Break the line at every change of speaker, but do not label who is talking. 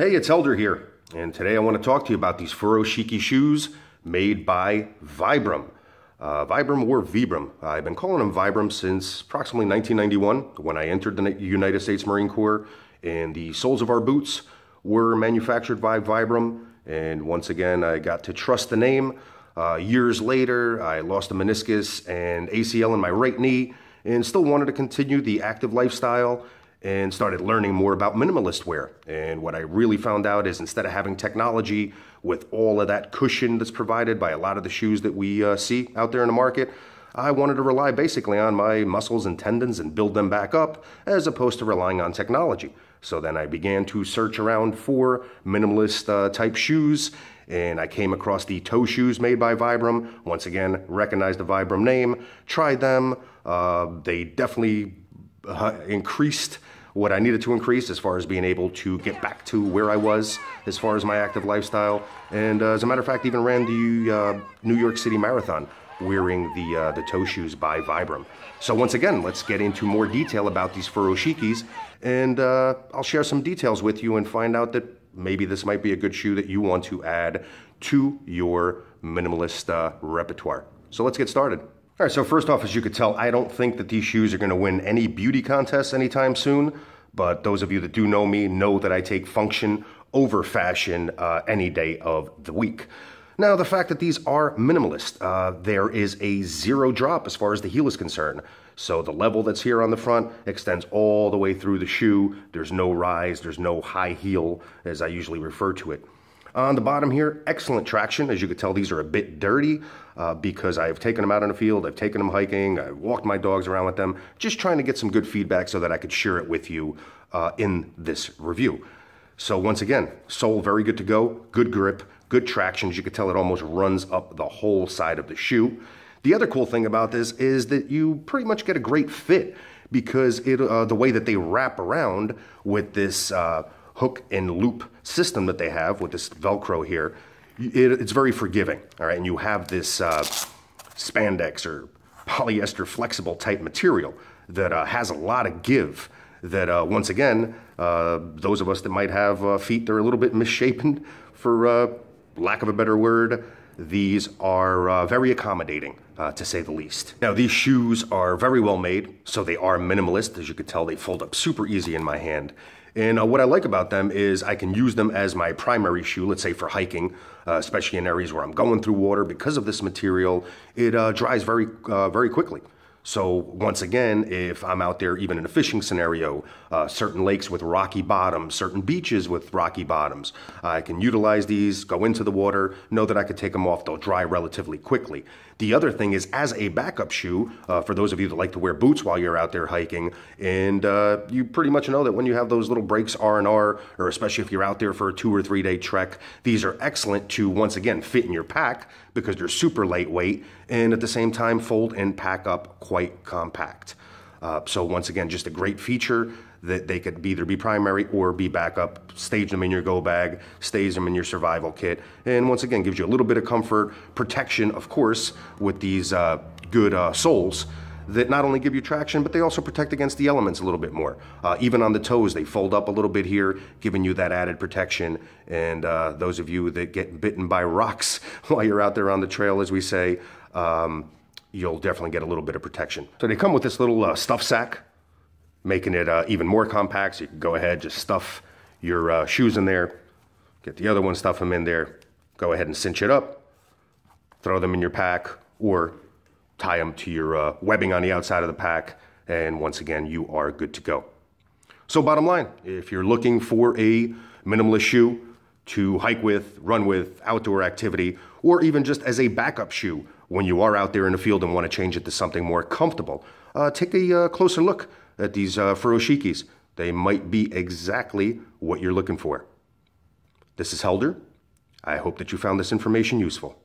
Hey, it's Helder here, and today I want to talk to you about these Furoshiki shoes made by Vibram. Uh, Vibram or Vibram. I've been calling them Vibram since approximately 1991 when I entered the United States Marine Corps, and the soles of our boots were manufactured by Vibram. And once again, I got to trust the name. Uh, years later, I lost a meniscus and ACL in my right knee and still wanted to continue the active lifestyle and started learning more about minimalist wear. And what I really found out is instead of having technology with all of that cushion that's provided by a lot of the shoes that we uh, see out there in the market, I wanted to rely basically on my muscles and tendons and build them back up as opposed to relying on technology. So then I began to search around for minimalist uh, type shoes and I came across the toe shoes made by Vibram. Once again, recognized the Vibram name, tried them. Uh, they definitely uh, increased what I needed to increase as far as being able to get back to where I was as far as my active lifestyle. And uh, as a matter of fact, even ran the uh, New York City Marathon wearing the, uh, the toe shoes by Vibram. So once again, let's get into more detail about these Furoshikis and uh, I'll share some details with you and find out that maybe this might be a good shoe that you want to add to your minimalist uh, repertoire. So let's get started. All right, so first off, as you could tell, I don't think that these shoes are gonna win any beauty contests anytime soon, but those of you that do know me know that I take function over fashion uh, any day of the week. Now, the fact that these are minimalist, uh, there is a zero drop as far as the heel is concerned. So the level that's here on the front extends all the way through the shoe. There's no rise, there's no high heel, as I usually refer to it. On the bottom here, excellent traction. As you can tell, these are a bit dirty uh, because I've taken them out in the field, I've taken them hiking, I've walked my dogs around with them, just trying to get some good feedback so that I could share it with you uh, in this review. So once again, sole very good to go, good grip, good traction. As you can tell, it almost runs up the whole side of the shoe. The other cool thing about this is that you pretty much get a great fit because it, uh, the way that they wrap around with this uh, hook and loop system that they have with this Velcro here, it, it's very forgiving. All right, and you have this uh, spandex or polyester flexible type material that uh, has a lot of give. That uh, once again, uh, those of us that might have uh, feet that are a little bit misshapen, for uh, lack of a better word, these are uh, very accommodating, uh, to say the least. Now, these shoes are very well made, so they are minimalist. As you can tell, they fold up super easy in my hand. And uh, what I like about them is I can use them as my primary shoe, let's say for hiking, uh, especially in areas where I'm going through water. Because of this material, it uh, dries very, uh, very quickly. So once again, if I'm out there, even in a fishing scenario, uh, certain lakes with rocky bottoms, certain beaches with rocky bottoms, I can utilize these, go into the water, know that I could take them off. They'll dry relatively quickly. The other thing is, as a backup shoe, uh, for those of you that like to wear boots while you're out there hiking, and uh, you pretty much know that when you have those little breaks R and R, or especially if you're out there for a two or three day trek, these are excellent to once again fit in your pack because they're super lightweight and at the same time fold and pack up quite compact. Uh, so once again, just a great feature that they could either be primary or be backup, stage them in your go bag, stage them in your survival kit, and once again, gives you a little bit of comfort, protection, of course, with these uh, good uh, soles that not only give you traction, but they also protect against the elements a little bit more. Uh, even on the toes, they fold up a little bit here, giving you that added protection. And uh, those of you that get bitten by rocks while you're out there on the trail, as we say, um, you'll definitely get a little bit of protection. So they come with this little uh, stuff sack making it uh, even more compact. So you can go ahead, just stuff your uh, shoes in there, get the other one, stuff them in there, go ahead and cinch it up, throw them in your pack, or tie them to your uh, webbing on the outside of the pack, and once again, you are good to go. So bottom line, if you're looking for a minimalist shoe to hike with, run with, outdoor activity, or even just as a backup shoe when you are out there in the field and want to change it to something more comfortable, uh, take a uh, closer look at these uh, furoshikis. They might be exactly what you're looking for. This is Helder. I hope that you found this information useful.